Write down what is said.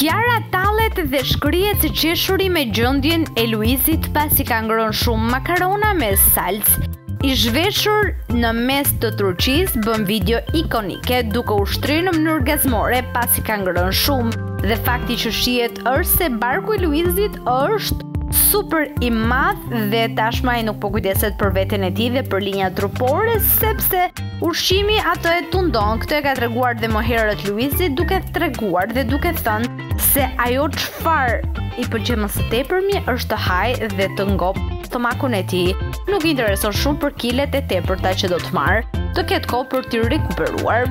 Kjara tallet dhe shkrihet së qeshuri me gjendjen e Luizit pasi ka ngrënë shumë makarona me salcë. I zhveshur në mes të Turqisë bën video ikonike duke u shtrirë në mënyrë gazmore pasi ka ngrënë shumë dhe fakti që shihet është se barku i Luizit është super i madh dhe tashmë ai nuk po kujdeset për veten e tij dhe për linjat trupore sepse ushqimi atë e tundon. Këtë e ka treguar dhe më herët Luizi duke treguar dhe duke thënë se ajo çfarë i pëlqen më së tepërmi është të hajë dhe të ngopë stomakun e tij. Nuk i intereson shumë për kilet e tepërta që do të marrë, të ketë kohë për t'i rikuperuar.